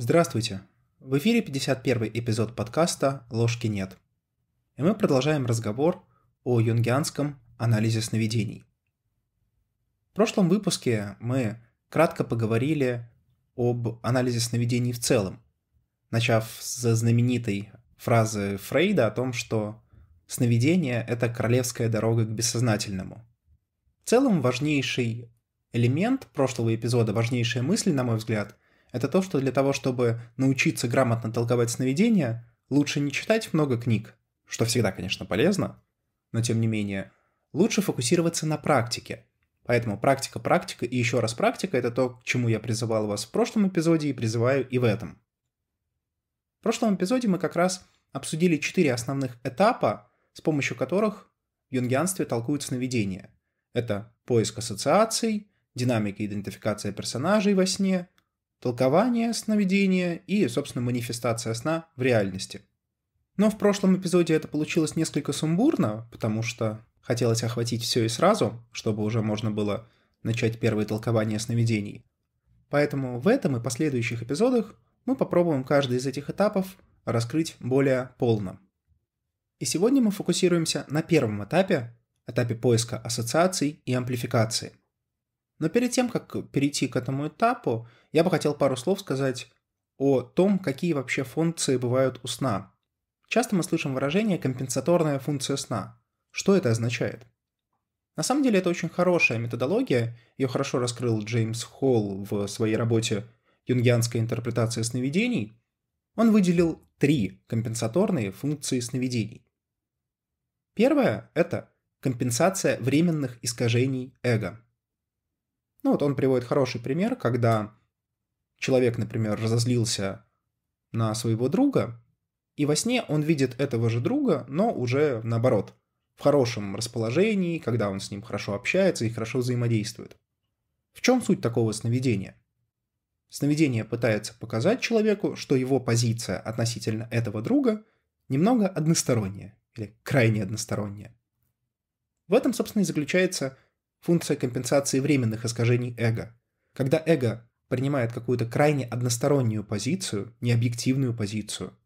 Здравствуйте! В эфире 51 эпизод подкаста «Ложки нет». И мы продолжаем разговор о юнгианском анализе сновидений. В прошлом выпуске мы кратко поговорили об анализе сновидений в целом, начав с знаменитой фразы Фрейда о том, что сновидение — это королевская дорога к бессознательному. В целом важнейший элемент прошлого эпизода, важнейшая мысль, на мой взгляд — это то, что для того, чтобы научиться грамотно толковать сновидения, лучше не читать много книг, что всегда, конечно, полезно, но тем не менее, лучше фокусироваться на практике. Поэтому практика, практика и еще раз практика – это то, к чему я призывал вас в прошлом эпизоде и призываю и в этом. В прошлом эпизоде мы как раз обсудили четыре основных этапа, с помощью которых в юнгианстве толкуют сновидения. Это поиск ассоциаций, динамика идентификация персонажей во сне, толкование сновидения и, собственно, манифестация сна в реальности. Но в прошлом эпизоде это получилось несколько сумбурно, потому что хотелось охватить все и сразу, чтобы уже можно было начать первое толкование сновидений. Поэтому в этом и последующих эпизодах мы попробуем каждый из этих этапов раскрыть более полно. И сегодня мы фокусируемся на первом этапе, этапе поиска ассоциаций и амплификации – но перед тем, как перейти к этому этапу, я бы хотел пару слов сказать о том, какие вообще функции бывают у сна. Часто мы слышим выражение «компенсаторная функция сна». Что это означает? На самом деле это очень хорошая методология, ее хорошо раскрыл Джеймс Холл в своей работе «Юнгианская интерпретация сновидений». Он выделил три компенсаторные функции сновидений. Первая – это компенсация временных искажений эго – ну вот он приводит хороший пример, когда человек, например, разозлился на своего друга, и во сне он видит этого же друга, но уже наоборот, в хорошем расположении, когда он с ним хорошо общается и хорошо взаимодействует. В чем суть такого сновидения? Сновидение пытается показать человеку, что его позиция относительно этого друга немного односторонняя или крайне односторонняя. В этом, собственно, и заключается функция компенсации временных искажений эго. Когда эго принимает какую-то крайне одностороннюю позицию, необъективную позицию,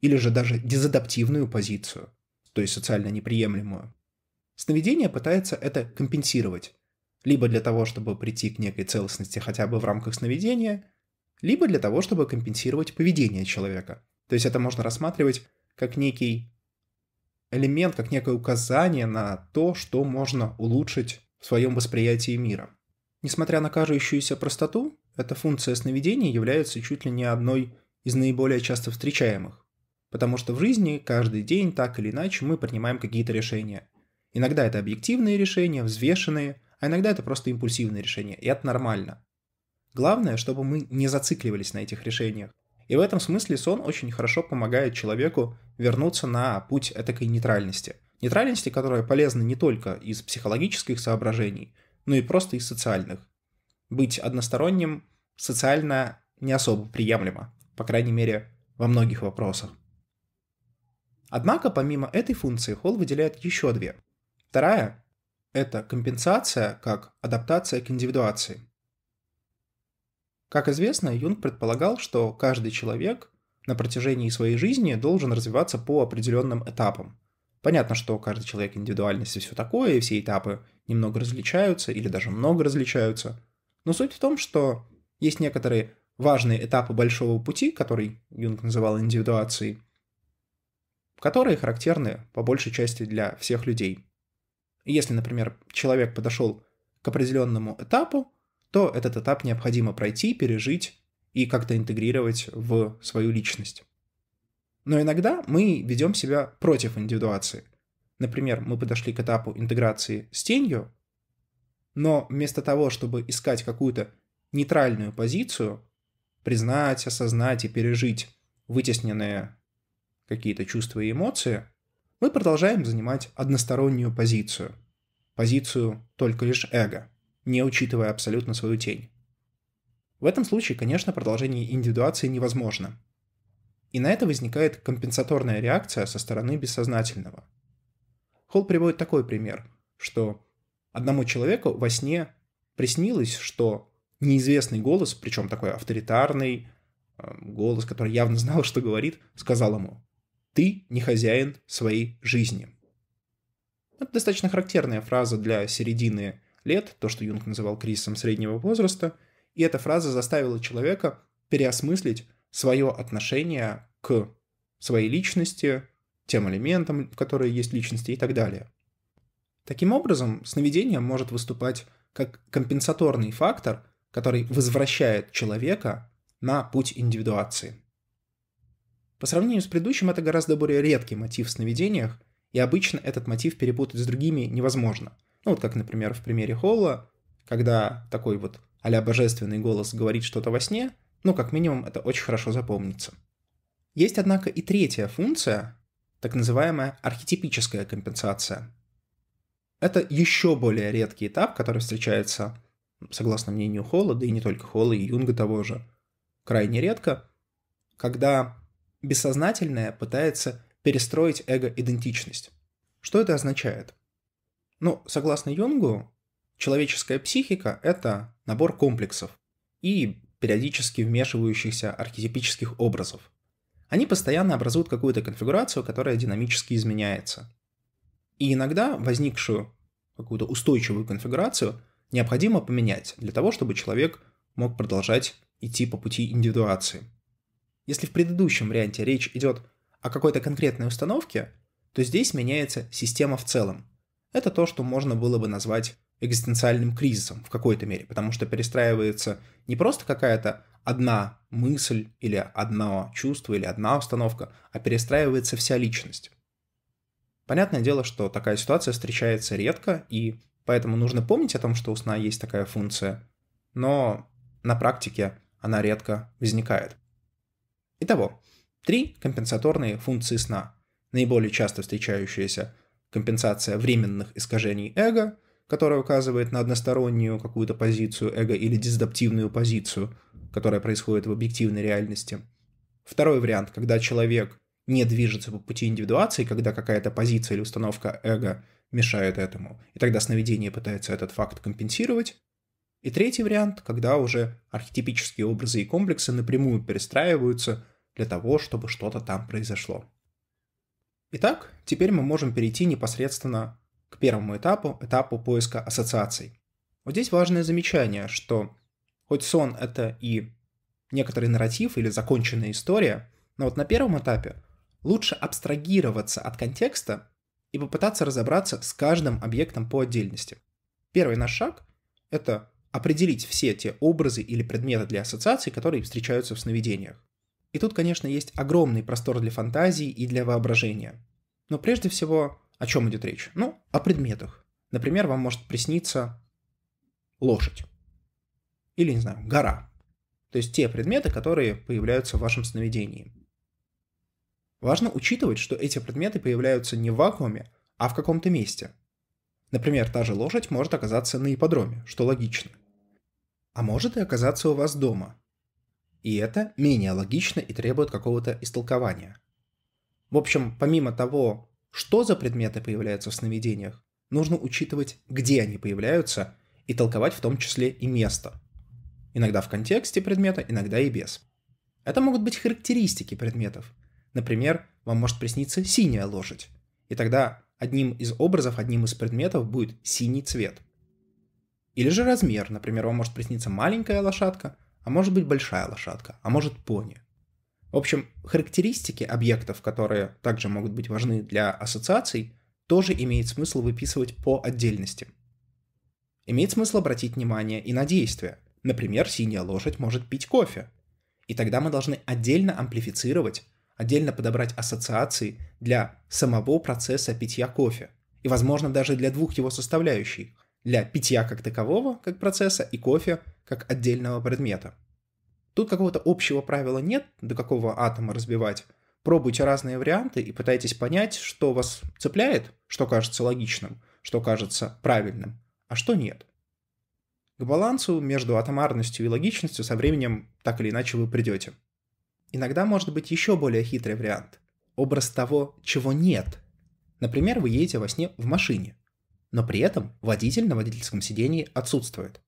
или же даже дезадаптивную позицию, то есть социально неприемлемую, сновидение пытается это компенсировать, либо для того, чтобы прийти к некой целостности хотя бы в рамках сновидения, либо для того, чтобы компенсировать поведение человека. То есть это можно рассматривать как некий элемент, как некое указание на то, что можно улучшить в своем восприятии мира. Несмотря на кажущуюся простоту, эта функция сновидения является чуть ли не одной из наиболее часто встречаемых. Потому что в жизни каждый день так или иначе мы принимаем какие-то решения. Иногда это объективные решения, взвешенные, а иногда это просто импульсивные решения, и это нормально. Главное, чтобы мы не зацикливались на этих решениях. И в этом смысле сон очень хорошо помогает человеку вернуться на путь этакой нейтральности – Нейтральности, которая полезна не только из психологических соображений, но и просто из социальных. Быть односторонним социально не особо приемлемо, по крайней мере, во многих вопросах. Однако, помимо этой функции, Холл выделяет еще две. Вторая – это компенсация как адаптация к индивидуации. Как известно, Юнг предполагал, что каждый человек на протяжении своей жизни должен развиваться по определенным этапам – Понятно, что каждый человек индивидуальность и все такое, и все этапы немного различаются или даже много различаются. Но суть в том, что есть некоторые важные этапы большого пути, который Юнг называл индивидуацией, которые характерны по большей части для всех людей. Если, например, человек подошел к определенному этапу, то этот этап необходимо пройти, пережить и как-то интегрировать в свою личность. Но иногда мы ведем себя против индивидуации. Например, мы подошли к этапу интеграции с тенью, но вместо того, чтобы искать какую-то нейтральную позицию, признать, осознать и пережить вытесненные какие-то чувства и эмоции, мы продолжаем занимать одностороннюю позицию. Позицию только лишь эго, не учитывая абсолютно свою тень. В этом случае, конечно, продолжение индивидуации невозможно – и на это возникает компенсаторная реакция со стороны бессознательного. Холл приводит такой пример, что одному человеку во сне приснилось, что неизвестный голос, причем такой авторитарный, э, голос, который явно знал, что говорит, сказал ему «Ты не хозяин своей жизни». Это достаточно характерная фраза для середины лет, то, что Юнг называл кризисом среднего возраста, и эта фраза заставила человека переосмыслить свое отношение к своей личности, тем элементам, которые есть личности и так далее. Таким образом, сновидение может выступать как компенсаторный фактор, который возвращает человека на путь индивидуации. По сравнению с предыдущим, это гораздо более редкий мотив в сновидениях, и обычно этот мотив перепутать с другими невозможно. Ну вот как, например, в примере Холла, когда такой вот а божественный голос говорит что-то во сне, ну, как минимум, это очень хорошо запомнится. Есть, однако, и третья функция, так называемая архетипическая компенсация. Это еще более редкий этап, который встречается, согласно мнению Холла, да и не только Холла, и Юнга того же, крайне редко, когда бессознательное пытается перестроить эго-идентичность. Что это означает? Ну, согласно Юнгу, человеческая психика – это набор комплексов и периодически вмешивающихся архетипических образов. Они постоянно образуют какую-то конфигурацию, которая динамически изменяется. И иногда возникшую какую-то устойчивую конфигурацию необходимо поменять для того, чтобы человек мог продолжать идти по пути индивидуации. Если в предыдущем варианте речь идет о какой-то конкретной установке, то здесь меняется система в целом. Это то, что можно было бы назвать экзистенциальным кризисом в какой-то мере, потому что перестраивается не просто какая-то одна мысль или одно чувство или одна установка, а перестраивается вся личность. Понятное дело, что такая ситуация встречается редко, и поэтому нужно помнить о том, что у сна есть такая функция, но на практике она редко возникает. Итого, три компенсаторные функции сна. Наиболее часто встречающаяся компенсация временных искажений эго – которая указывает на одностороннюю какую-то позицию эго или дизадаптивную позицию, которая происходит в объективной реальности. Второй вариант, когда человек не движется по пути индивидуации, когда какая-то позиция или установка эго мешает этому, и тогда сновидение пытается этот факт компенсировать. И третий вариант, когда уже архетипические образы и комплексы напрямую перестраиваются для того, чтобы что-то там произошло. Итак, теперь мы можем перейти непосредственно к первому этапу, этапу поиска ассоциаций. Вот здесь важное замечание, что хоть сон — это и некоторый нарратив или законченная история, но вот на первом этапе лучше абстрагироваться от контекста и попытаться разобраться с каждым объектом по отдельности. Первый наш шаг — это определить все те образы или предметы для ассоциаций, которые встречаются в сновидениях. И тут, конечно, есть огромный простор для фантазии и для воображения. Но прежде всего о чем идет речь? Ну, о предметах. Например, вам может присниться лошадь. Или, не знаю, гора. То есть те предметы, которые появляются в вашем сновидении. Важно учитывать, что эти предметы появляются не в вакууме, а в каком-то месте. Например, та же лошадь может оказаться на ипподроме, что логично. А может и оказаться у вас дома. И это менее логично и требует какого-то истолкования. В общем, помимо того, что за предметы появляются в сновидениях, нужно учитывать, где они появляются, и толковать в том числе и место. Иногда в контексте предмета, иногда и без. Это могут быть характеристики предметов. Например, вам может присниться синяя лошадь, и тогда одним из образов, одним из предметов будет синий цвет. Или же размер, например, вам может присниться маленькая лошадка, а может быть большая лошадка, а может пони – в общем, характеристики объектов, которые также могут быть важны для ассоциаций, тоже имеет смысл выписывать по отдельности. Имеет смысл обратить внимание и на действия. Например, синяя лошадь может пить кофе. И тогда мы должны отдельно амплифицировать, отдельно подобрать ассоциации для самого процесса питья кофе. И, возможно, даже для двух его составляющих. Для питья как такового, как процесса, и кофе как отдельного предмета. Тут какого-то общего правила нет, до какого атома разбивать. Пробуйте разные варианты и пытайтесь понять, что вас цепляет, что кажется логичным, что кажется правильным, а что нет. К балансу между атомарностью и логичностью со временем так или иначе вы придете. Иногда может быть еще более хитрый вариант. Образ того, чего нет. Например, вы едете во сне в машине, но при этом водитель на водительском сидении отсутствует.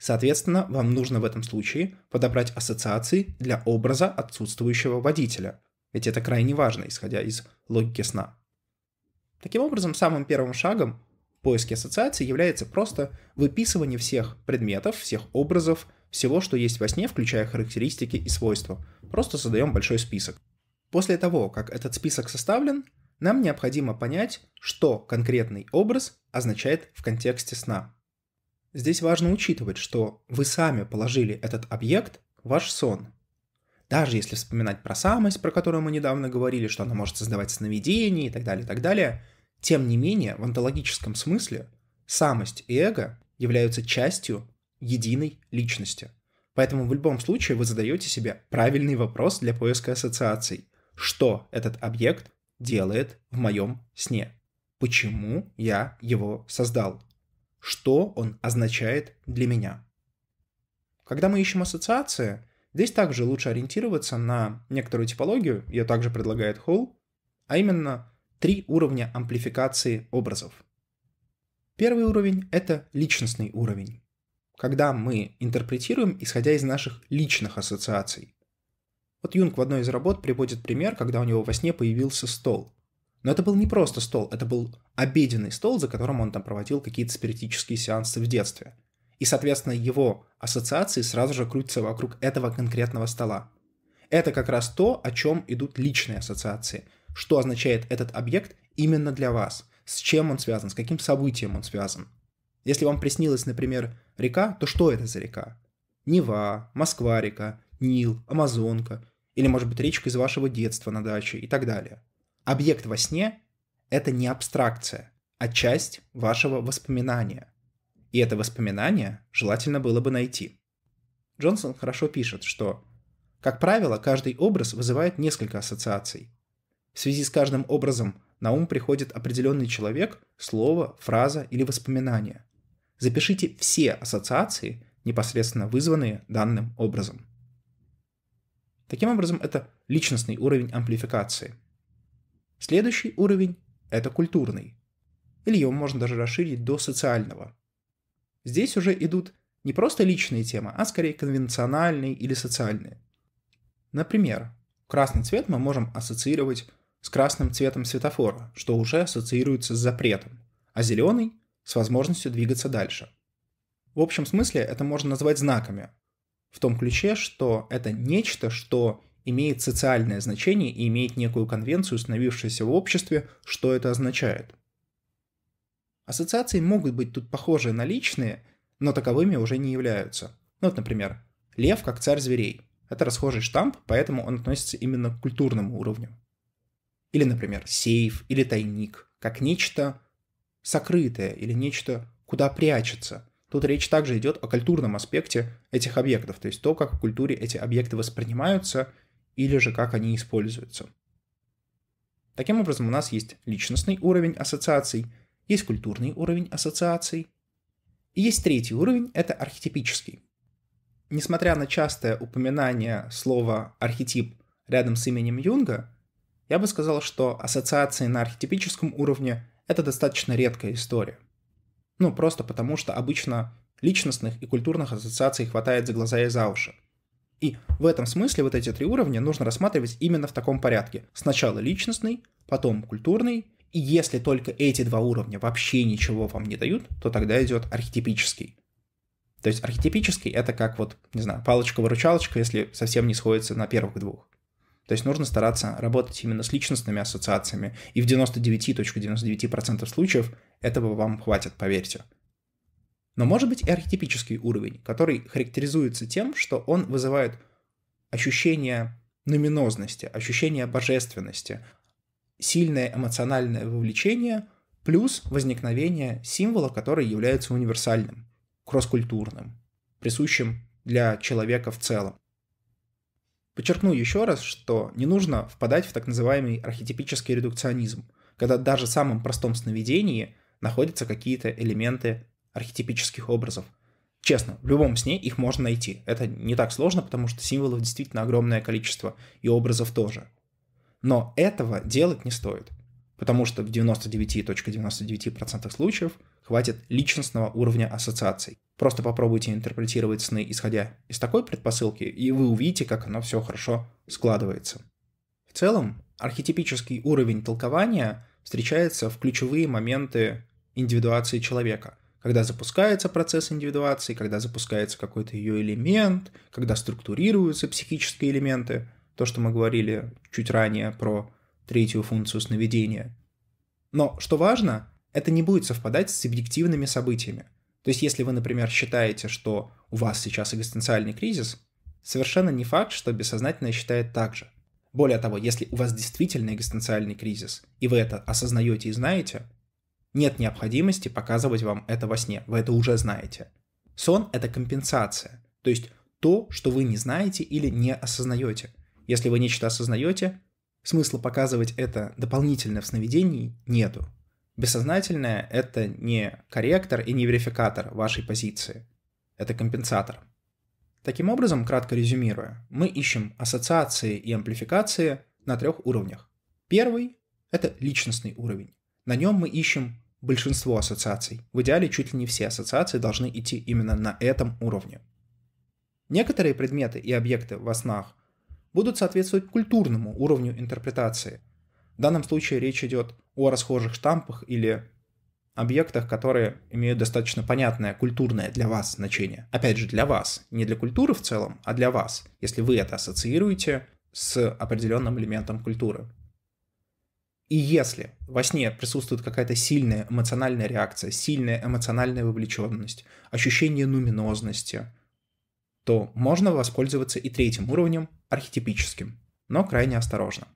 Соответственно, вам нужно в этом случае подобрать ассоциации для образа отсутствующего водителя. Ведь это крайне важно, исходя из логики сна. Таким образом, самым первым шагом в поиске ассоциаций является просто выписывание всех предметов, всех образов, всего, что есть во сне, включая характеристики и свойства. Просто создаем большой список. После того, как этот список составлен, нам необходимо понять, что конкретный образ означает в контексте сна. Здесь важно учитывать, что вы сами положили этот объект в ваш сон. Даже если вспоминать про самость, про которую мы недавно говорили, что она может создавать сновидения и так далее, и так далее, тем не менее, в онтологическом смысле самость и эго являются частью единой личности. Поэтому в любом случае вы задаете себе правильный вопрос для поиска ассоциаций. Что этот объект делает в моем сне? Почему я его создал? Что он означает для меня? Когда мы ищем ассоциации, здесь также лучше ориентироваться на некоторую типологию, ее также предлагает Холл, а именно три уровня амплификации образов. Первый уровень — это личностный уровень когда мы интерпретируем, исходя из наших личных ассоциаций. Вот Юнг в одной из работ приводит пример, когда у него во сне появился стол. Но это был не просто стол, это был обеденный стол, за которым он там проводил какие-то спиритические сеансы в детстве. И, соответственно, его ассоциации сразу же крутятся вокруг этого конкретного стола. Это как раз то, о чем идут личные ассоциации. Что означает этот объект именно для вас? С чем он связан? С каким событием он связан? Если вам приснилась, например, река, то что это за река? Нева, Москва-река, Нил, Амазонка, или, может быть, речка из вашего детства на даче и так далее. Объект во сне – это не абстракция, а часть вашего воспоминания. И это воспоминание желательно было бы найти. Джонсон хорошо пишет, что, как правило, каждый образ вызывает несколько ассоциаций. В связи с каждым образом на ум приходит определенный человек, слово, фраза или воспоминание. Запишите все ассоциации, непосредственно вызванные данным образом. Таким образом, это личностный уровень амплификации. Следующий уровень – это культурный. Или его можно даже расширить до социального. Здесь уже идут не просто личные темы, а скорее конвенциональные или социальные. Например, красный цвет мы можем ассоциировать с красным цветом светофора, что уже ассоциируется с запретом, а зеленый с возможностью двигаться дальше. В общем смысле это можно назвать знаками, в том ключе, что это нечто, что имеет социальное значение и имеет некую конвенцию, установившуюся в обществе, что это означает. Ассоциации могут быть тут похожи на личные, но таковыми уже не являются. Ну вот, например, лев как царь зверей. Это расхожий штамп, поэтому он относится именно к культурному уровню. Или, например, сейф или тайник, как нечто сокрытое или нечто, куда прячется. Тут речь также идет о культурном аспекте этих объектов, то есть то, как в культуре эти объекты воспринимаются или же как они используются. Таким образом, у нас есть личностный уровень ассоциаций, есть культурный уровень ассоциаций, и есть третий уровень – это архетипический. Несмотря на частое упоминание слова «архетип» рядом с именем Юнга, я бы сказал, что ассоциации на архетипическом уровне это достаточно редкая история. Ну, просто потому что обычно личностных и культурных ассоциаций хватает за глаза и за уши. И в этом смысле вот эти три уровня нужно рассматривать именно в таком порядке. Сначала личностный, потом культурный, и если только эти два уровня вообще ничего вам не дают, то тогда идет архетипический. То есть архетипический это как вот, не знаю, палочка-выручалочка, если совсем не сходится на первых двух. То есть нужно стараться работать именно с личностными ассоциациями, и в 99.99% случаев этого вам хватит, поверьте. Но может быть и архетипический уровень, который характеризуется тем, что он вызывает ощущение нуминозности, ощущение божественности, сильное эмоциональное вовлечение, плюс возникновение символа, который является универсальным, кросс-культурным, присущим для человека в целом. Подчеркну еще раз, что не нужно впадать в так называемый архетипический редукционизм, когда даже в самом простом сновидении находятся какие-то элементы архетипических образов. Честно, в любом сне их можно найти. Это не так сложно, потому что символов действительно огромное количество, и образов тоже. Но этого делать не стоит. потому что в 99.99% ,99 случаев хватит личностного уровня ассоциаций. Просто попробуйте интерпретировать сны, исходя из такой предпосылки, и вы увидите, как оно все хорошо складывается. В целом, архетипический уровень толкования встречается в ключевые моменты индивидуации человека. Когда запускается процесс индивидуации, когда запускается какой-то ее элемент, когда структурируются психические элементы, то, что мы говорили чуть ранее про третью функцию сновидения. Но, что важно, это не будет совпадать с субъективными событиями – то есть, если вы, например, считаете, что у вас сейчас экзистенциальный кризис, совершенно не факт, что бессознательное считает так же. Более того, если у вас действительно экзистенциальный кризис, и вы это осознаете и знаете, нет необходимости показывать вам это во сне, вы это уже знаете. Сон — это компенсация, то есть то, что вы не знаете или не осознаете. Если вы нечто осознаете, смысла показывать это дополнительно в сновидении нету. Бессознательное — это не корректор и не верификатор вашей позиции. Это компенсатор. Таким образом, кратко резюмируя, мы ищем ассоциации и амплификации на трех уровнях. Первый — это личностный уровень. На нем мы ищем большинство ассоциаций. В идеале чуть ли не все ассоциации должны идти именно на этом уровне. Некоторые предметы и объекты во снах будут соответствовать культурному уровню интерпретации. В данном случае речь идет о расхожих штампах или объектах, которые имеют достаточно понятное культурное для вас значение. Опять же, для вас, не для культуры в целом, а для вас, если вы это ассоциируете с определенным элементом культуры. И если во сне присутствует какая-то сильная эмоциональная реакция, сильная эмоциональная вовлеченность, ощущение нуминозности, то можно воспользоваться и третьим уровнем, архетипическим, но крайне осторожно.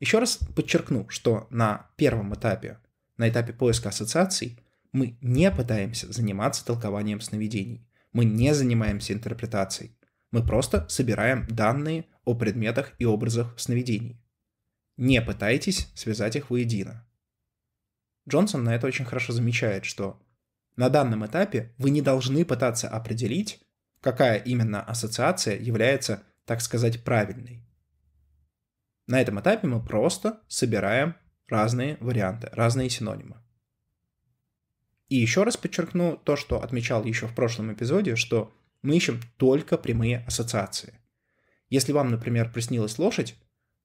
Еще раз подчеркну, что на первом этапе, на этапе поиска ассоциаций, мы не пытаемся заниматься толкованием сновидений. Мы не занимаемся интерпретацией. Мы просто собираем данные о предметах и образах сновидений. Не пытайтесь связать их воедино. Джонсон на это очень хорошо замечает, что на данном этапе вы не должны пытаться определить, какая именно ассоциация является, так сказать, правильной. На этом этапе мы просто собираем разные варианты, разные синонимы. И еще раз подчеркну то, что отмечал еще в прошлом эпизоде, что мы ищем только прямые ассоциации. Если вам, например, приснилась лошадь,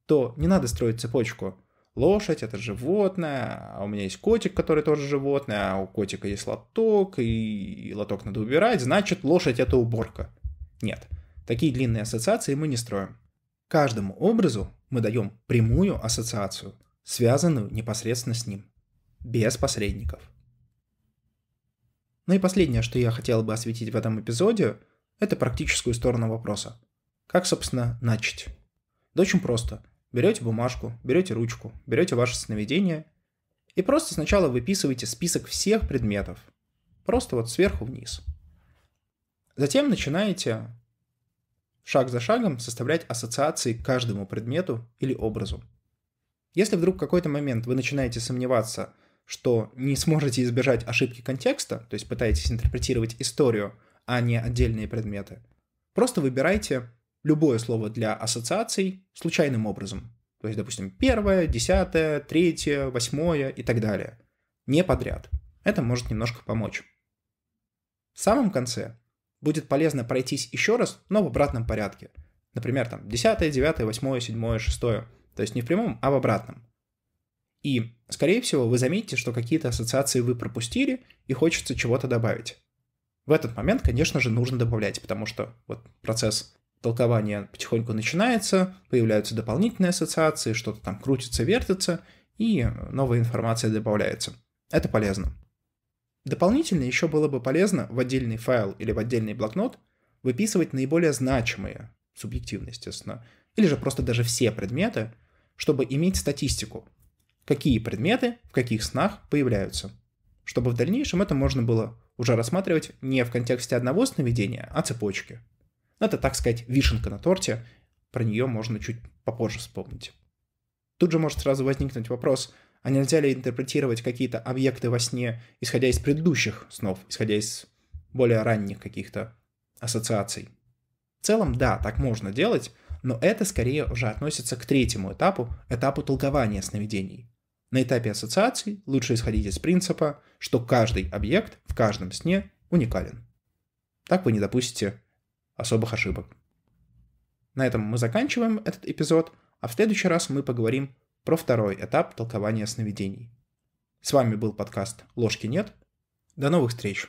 то не надо строить цепочку. Лошадь — это животное, а у меня есть котик, который тоже животное, а у котика есть лоток, и лоток надо убирать, значит, лошадь — это уборка. Нет, такие длинные ассоциации мы не строим. Каждому образу мы даем прямую ассоциацию, связанную непосредственно с ним, без посредников. Ну и последнее, что я хотел бы осветить в этом эпизоде, это практическую сторону вопроса. Как, собственно, начать? Да очень просто. Берете бумажку, берете ручку, берете ваше сновидение и просто сначала выписываете список всех предметов. Просто вот сверху вниз. Затем начинаете шаг за шагом составлять ассоциации к каждому предмету или образу. Если вдруг в какой-то момент вы начинаете сомневаться, что не сможете избежать ошибки контекста, то есть пытаетесь интерпретировать историю, а не отдельные предметы, просто выбирайте любое слово для ассоциаций случайным образом. То есть, допустим, первое, десятое, третье, восьмое и так далее. Не подряд. Это может немножко помочь. В самом конце будет полезно пройтись еще раз, но в обратном порядке. Например, там 10, 9, 8, 7, 6. То есть не в прямом, а в обратном. И, скорее всего, вы заметите, что какие-то ассоциации вы пропустили и хочется чего-то добавить. В этот момент, конечно же, нужно добавлять, потому что вот процесс толкования потихоньку начинается, появляются дополнительные ассоциации, что-то там крутится, вертится, и новая информация добавляется. Это полезно. Дополнительно еще было бы полезно в отдельный файл или в отдельный блокнот выписывать наиболее значимые, субъективно, естественно, или же просто даже все предметы, чтобы иметь статистику, какие предметы в каких снах появляются, чтобы в дальнейшем это можно было уже рассматривать не в контексте одного сновидения, а цепочки. Это, так сказать, вишенка на торте, про нее можно чуть попозже вспомнить. Тут же может сразу возникнуть вопрос – а нельзя ли интерпретировать какие-то объекты во сне, исходя из предыдущих снов, исходя из более ранних каких-то ассоциаций? В целом, да, так можно делать, но это скорее уже относится к третьему этапу, этапу толкования сновидений. На этапе ассоциаций лучше исходить из принципа, что каждый объект в каждом сне уникален. Так вы не допустите особых ошибок. На этом мы заканчиваем этот эпизод, а в следующий раз мы поговорим про второй этап толкования сновидений. С вами был подкаст «Ложки нет». До новых встреч!